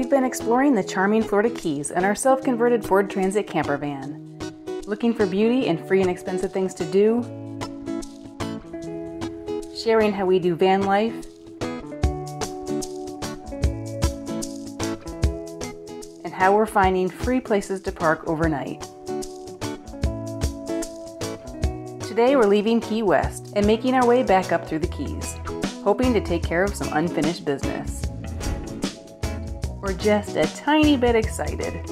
We've been exploring the charming Florida Keys in our self converted Ford Transit camper van. Looking for beauty and free and expensive things to do? Sharing how we do van life? And how we're finding free places to park overnight. Today we're leaving Key West and making our way back up through the Keys, hoping to take care of some unfinished business. We're just a tiny bit excited.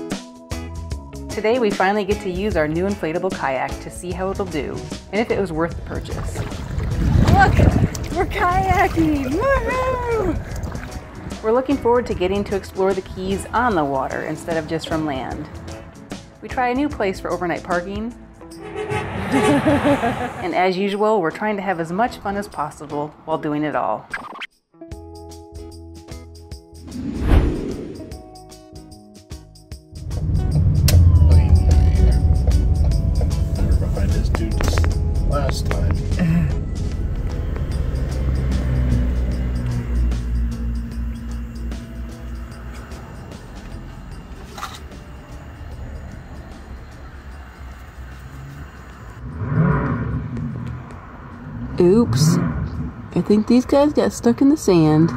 Today we finally get to use our new inflatable kayak to see how it'll do and if it was worth the purchase. Look! We're kayaking! Woohoo! We're looking forward to getting to explore the Keys on the water instead of just from land. We try a new place for overnight parking. and as usual, we're trying to have as much fun as possible while doing it all. Oops. I think these guys got stuck in the sand.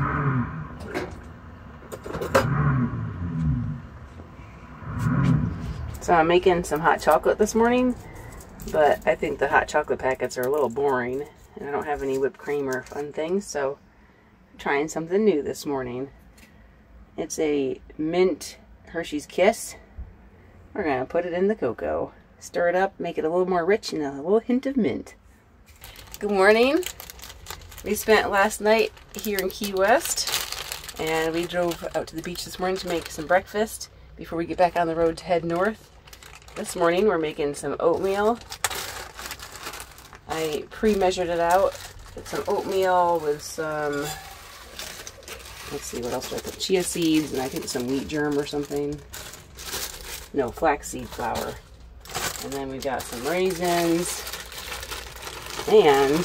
So I'm making some hot chocolate this morning but I think the hot chocolate packets are a little boring and I don't have any whipped cream or fun things so I'm trying something new this morning it's a mint Hershey's Kiss we're gonna put it in the cocoa stir it up make it a little more rich and a little hint of mint good morning we spent last night here in Key West and we drove out to the beach this morning to make some breakfast before we get back on the road to head north this morning we're making some oatmeal. I pre-measured it out. Some oatmeal with some, let's see, what else do I put? Chia seeds and I think some wheat germ or something. No, flaxseed flour. And then we've got some raisins. And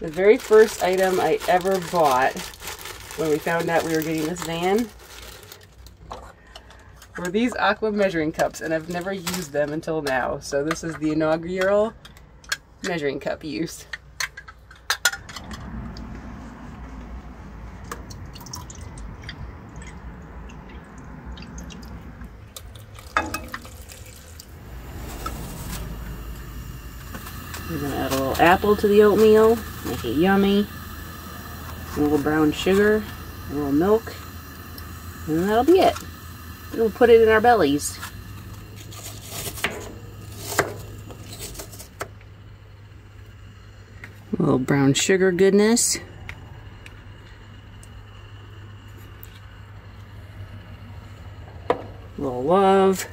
the very first item I ever bought when we found out we were getting this van were these aqua measuring cups and I've never used them until now. So this is the inaugural measuring cup use. We're gonna add a little apple to the oatmeal, make it yummy. A little brown sugar, a little milk, and that'll be it. We'll put it in our bellies. A little brown sugar goodness. A little love.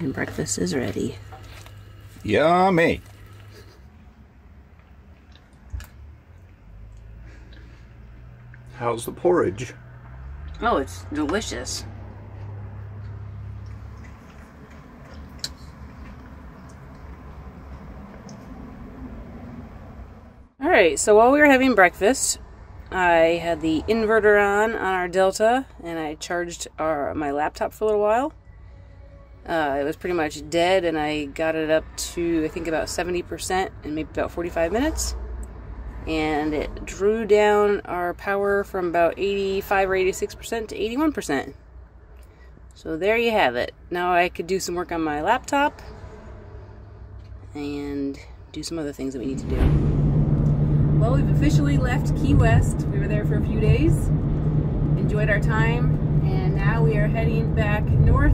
And breakfast is ready. Yummy. How's the porridge? Oh, it's delicious. All right, so while we were having breakfast, I had the inverter on on our Delta, and I charged our my laptop for a little while. Uh, it was pretty much dead, and I got it up to I think about 70% in maybe about 45 minutes and it drew down our power from about 85 or 86% to 81%. So there you have it. Now I could do some work on my laptop and do some other things that we need to do. Well, we've officially left Key West. We were there for a few days, enjoyed our time, and now we are heading back north.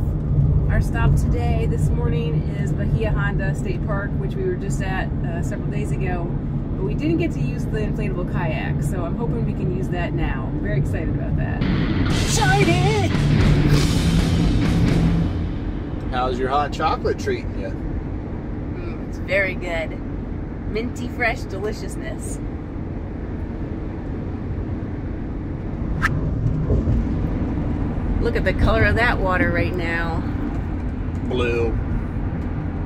Our stop today, this morning, is Bahia Honda State Park, which we were just at uh, several days ago but we didn't get to use the inflatable kayak, so I'm hoping we can use that now. I'm very excited about that. Excited! How's your hot chocolate treating you? Mm, it's very good. Minty fresh deliciousness. Look at the color of that water right now blue.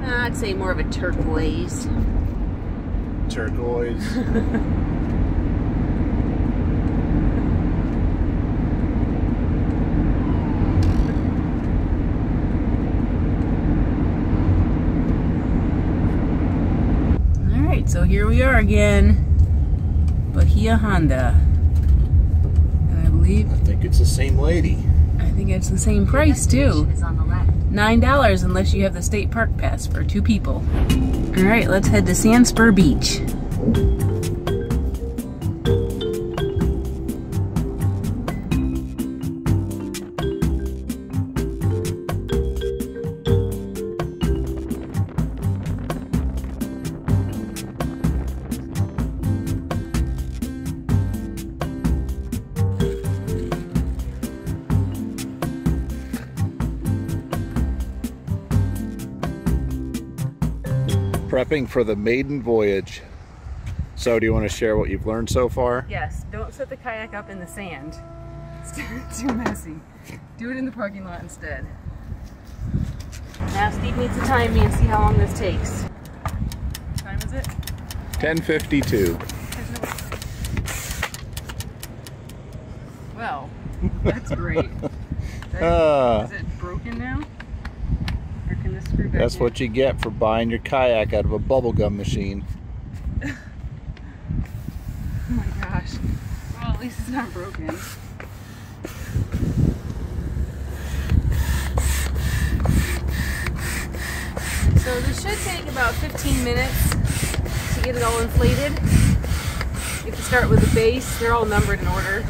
Uh, I'd say more of a turquoise. Turquoise. so here we are again Bahia Honda and I believe I think it's the same lady I think it's the same price too is on the left. $9 unless you have the state park pass for two people. All right, let's head to Sandspur Beach. Prepping for the maiden voyage. So, do you want to share what you've learned so far? Yes, don't set the kayak up in the sand. It's too messy. Do it in the parking lot instead. Now Steve needs to time me and see how long this takes. What time is it? 1052. Well, that's great. That- Ah. is it broken now? Or can this screw back That's in? what you get for buying your kayak out of a bubblegum machine. Oh my gosh. Well, at least it's not broken. So this should take about 15 minutes to get it all inflated. You have to start with the base. They're all numbered in order.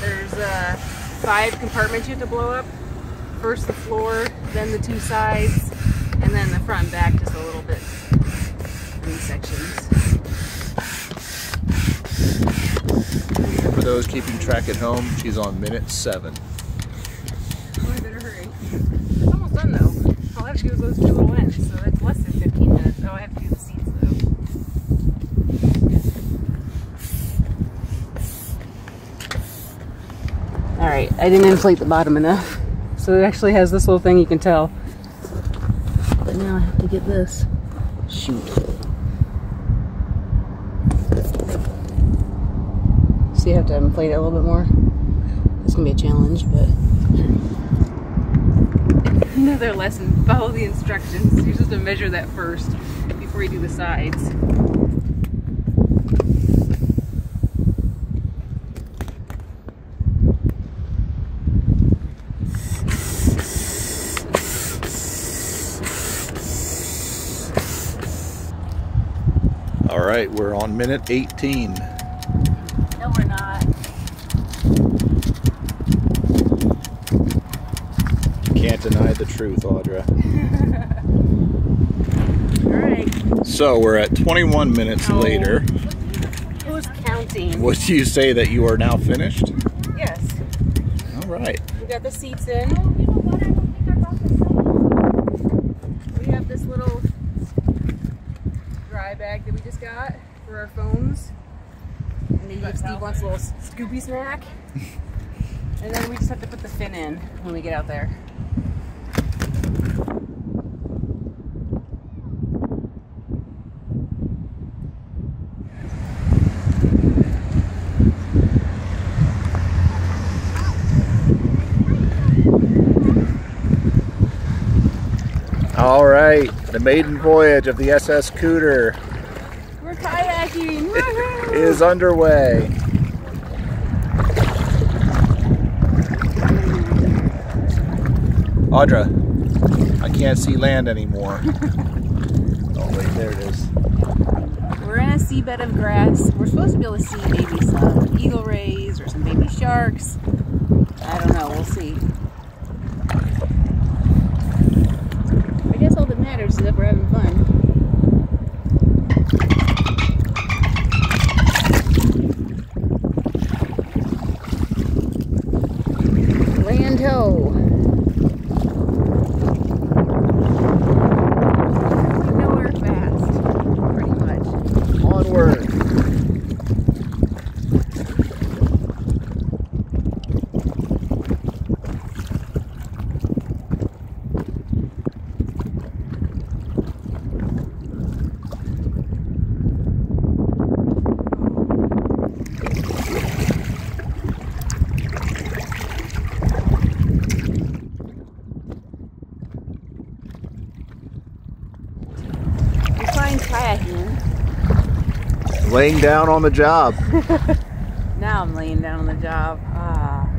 There's uh, five compartments you have to blow up. First the floor, then the two sides, and then the front and back just a little bit in these sections. For those keeping track at home, she's on minute seven. Oh, I better hurry. It's almost done though. All I have to do those two little ends, so that's less than 15 minutes. Oh, I have to do the seats though. Alright, I didn't inflate the bottom enough. So it actually has this little thing you can tell. But now I have to get this. Shoot. So you have to inflate it a little bit more. It's gonna be a challenge, but another lesson. Follow the instructions. You're supposed to measure that first before you do the sides. All right, we're on minute 18. No, we're not. Can't deny the truth, Audra. Alright. So we're at 21 minutes Oh. later. Who's counting? Would you say that you are now finished? Yes. All right. We got the seats in. Oh, you know what? I don't think I brought the soap. We have this little dry bag that we just got for our phones. And maybe if Steve wants a little Scooby snack. and then we just have to put the fin in when we get out there. All right. The maiden voyage of the SS Cooter We're kayaking! Is underway. Audra, I can't see land anymore. oh, wait, there it is. We're in a seabed of grass. We're supposed to be able to see maybe some eagle rays or some baby sharks. I don't know. We'll see. I guess all that matters is that we're having fun. Land ho. Laying down on the job. Now I'm laying down on the job. Ah,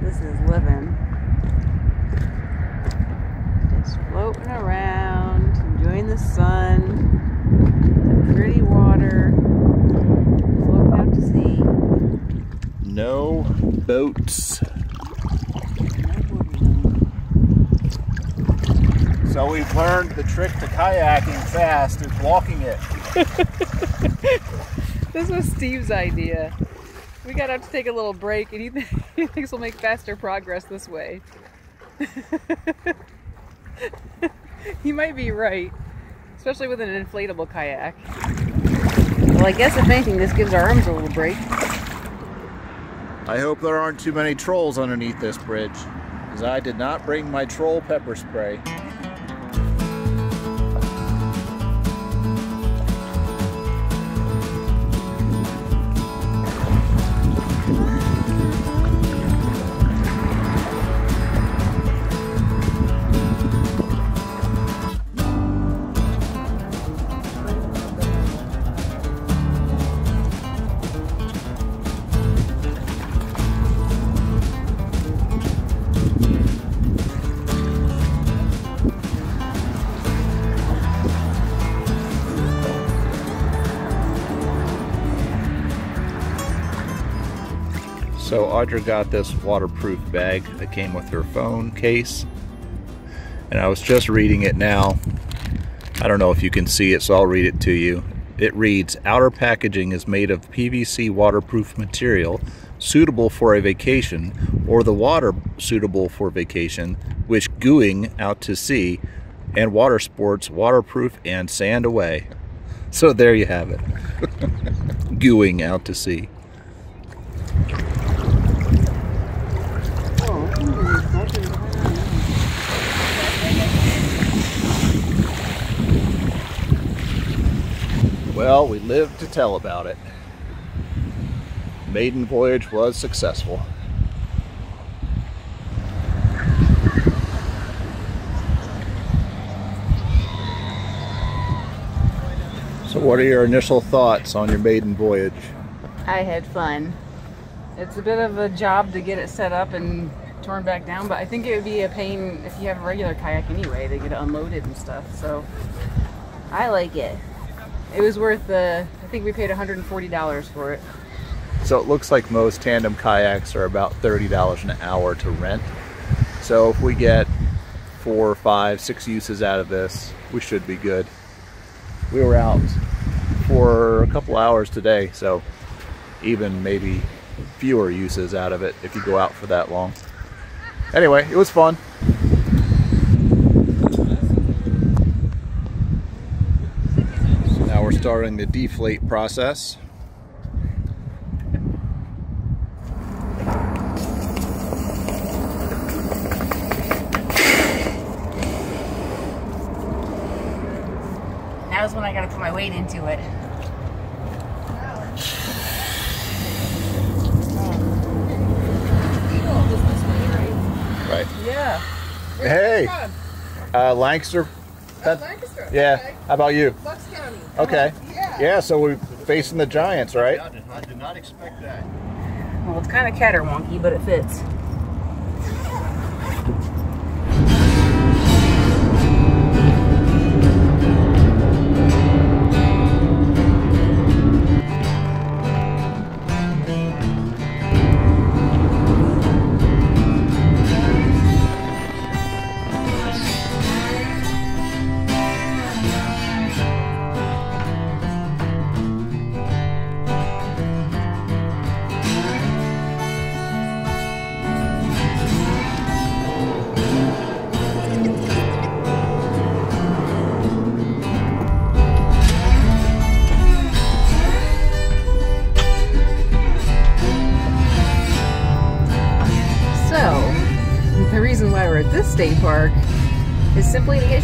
this is living. Just floating around, enjoying the sun, the pretty water, floating out to sea. No boats. So we've learned the trick to kayaking fast is walking it. This was Steve's idea. We got have to take a little break, and he, th- he thinks we'll make faster progress this way. he might be right, especially with an inflatable kayak. Well, I guess if anything, this gives our arms a little break. I hope there aren't too many trolls underneath this bridge, because I did not bring my troll pepper spray. So Audra got this waterproof bag that came with her phone case. And I was just reading it now. I don't know if you can see it, so I'll read it to you. It reads, outer packaging is made of PVC waterproof material suitable for a vacation or the water suitable for vacation, which gooing out to sea and water sports waterproof and sand away. So there you have it. gooing out to sea. Well, we lived to tell about it. Maiden voyage was successful. So, what are your initial thoughts on your maiden voyage? I had fun. It's a bit of a job to get it set up and torn back down, but I think it would be a pain if you have a regular kayak anyway to get it unloaded and stuff. So I like it. It was worth the. I think we paid $140 for it. So, it looks like most tandem kayaks are about $30 an hour to rent. So, if we get four, five, six uses out of this, we should be good. We were out for a couple hours today, so even maybe fewer uses out of it if you go out for that long. Anyway, it was fun. So now we're starting the deflate process. Now's when I gotta put my weight into it. Right. Yeah. Hey, uh, Lancaster. That- Lancaster. yeah. Okay. How about you? Bucks County. Okay. Yeah. Yeah. So we're facing the Giants, right? I did, I did not expect that. Well, it's kind of caterwonky, but it fits.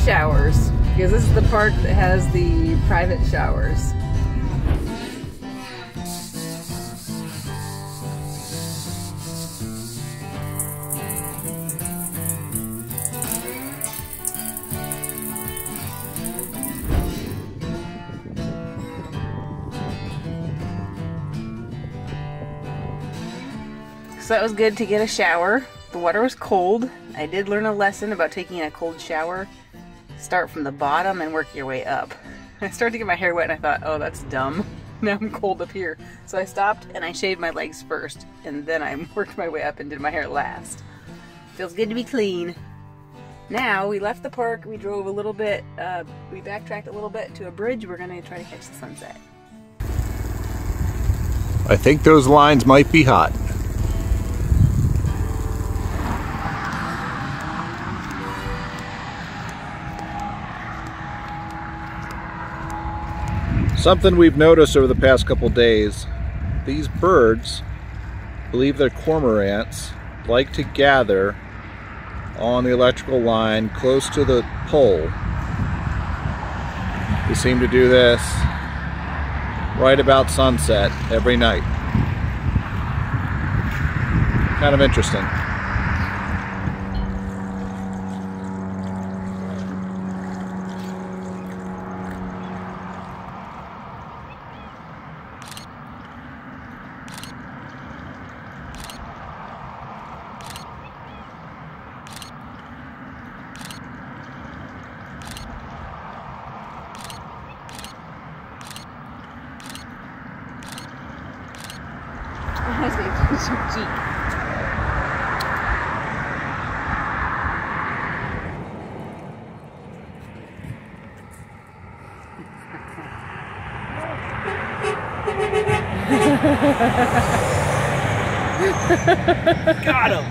showers because this is the park that has the private showers. So that was good to get a shower. The water was cold. I did learn a lesson about taking a cold shower. Start from the bottom and work your way up. I started to get my hair wet and I thought, oh, that's dumb. Now I'm cold up here. So I stopped and I shaved my legs first and then I worked my way up and did my hair last. Feels good to be clean. Now we left the park, we drove a little bit, uh, we backtracked a little bit to a bridge. We're gonna try to catch the sunset. I think those lines might be hot. Something we've noticed over the past couple days, these birds, believe they're cormorants, like to gather on the electrical line close to the pole. They seem to do this right about sunset every night. Kind of interesting. Got him!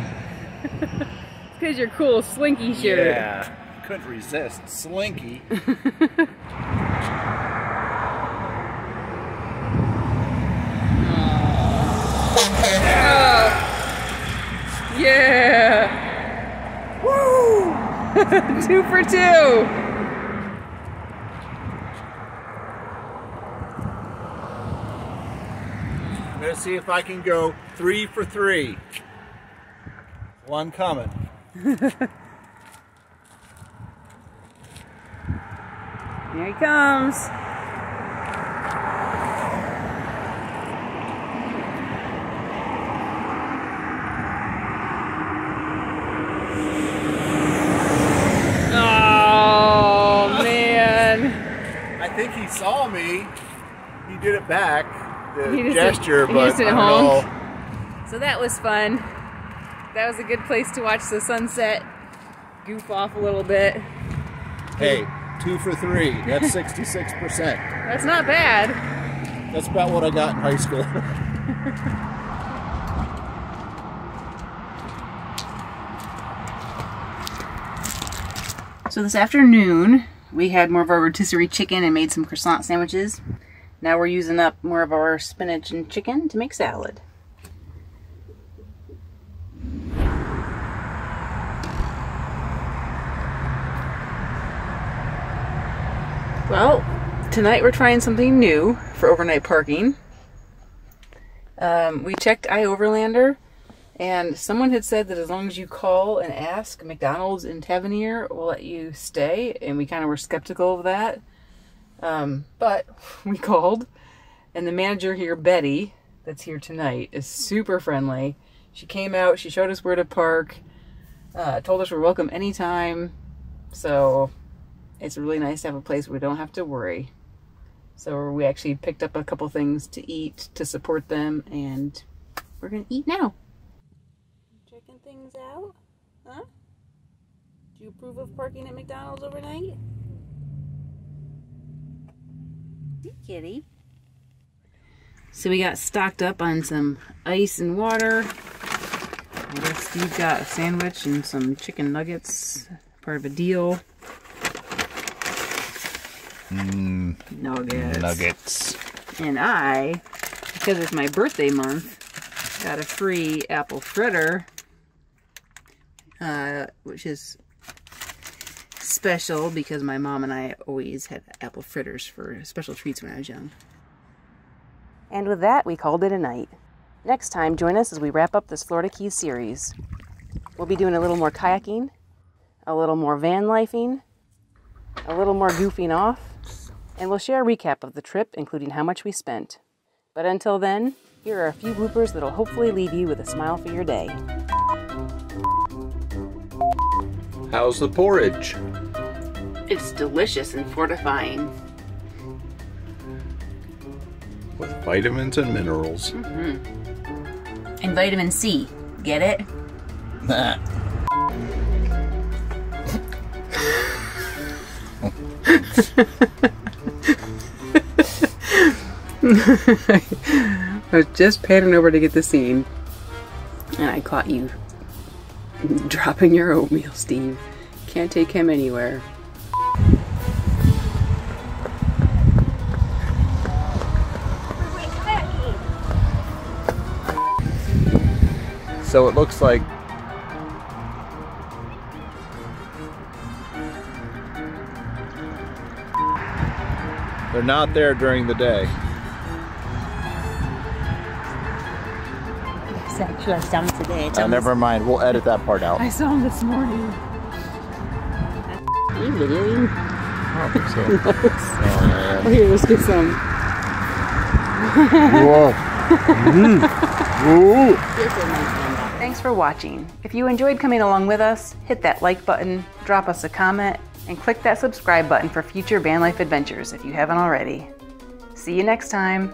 Because you're cool slinky shirt. Yeah, couldn't resist. Slinky. Yeah. Woo! two for two. See if I can go three for three. One coming. Here he comes. Oh man. I think he saw me. He did it back, the He just- gesture, he but just I don't honk. know. So that was fun. That was a good place to watch the sunset. Goof off a little bit. Hey, two for three. That's 66%. That's not bad. That's about what I got in high school. So this afternoon, we had more of our rotisserie chicken and made some croissant sandwiches. Now we're using up more of our spinach and chicken to make salad. Well, tonight we're trying something new for overnight parking. Um, we checked iOverlander, and someone had said that as long as you call and ask, McDonald's in Tavernier will let you stay, and we kind of were skeptical of that. Um, but we called, and the manager here, Betty, that's here tonight, is super friendly. She came out, she showed us where to park, uh, told us we're welcome anytime. So it's really nice to have a place where we don't have to worry. So we actually picked up a couple things to eat to support them, and we're gonna eat now. Checking things out, huh? Do you approve of parking at McDonald's overnight? Hey, kitty. So we got stocked up on some ice and water. I guess Steve got a sandwich and some chicken nuggets, part of a deal. Nuggets. Nuggets. And I, because it's my birthday month, got a free apple fritter, uh, which is special because my mom and I always had apple fritters for special treats when I was young. And with that, we called it a night. Next time, join us as we wrap up this Florida Keys series. We'll be doing a little more kayaking, a little more van lifing, a little more goofing off, and we'll share a recap of the trip, including how much we spent. But until then, Here are a few bloopers that'll hopefully leave you with a smile for your day. How's the porridge? It's delicious and fortifying. With vitamins and minerals. Mm-hmm. And vitamin C. Get it? Nah. I was just panning over to get the scene. And I caught you dropping your oatmeal, Steve. Can't take him anywhere. So it looks like they're not there during the day. Yes, actually, I saw him today. Uh, it's on never mind, we'll edit that part out. I saw him this morning. Are you videoing? I don't think so. Oh, oh, here, let's get some. Whoa. Mm. Ooh. Thanks for watching. If you enjoyed coming along with us, hit that like button, drop us a comment, and click that subscribe button for future van life adventures if you haven't already. See you next time.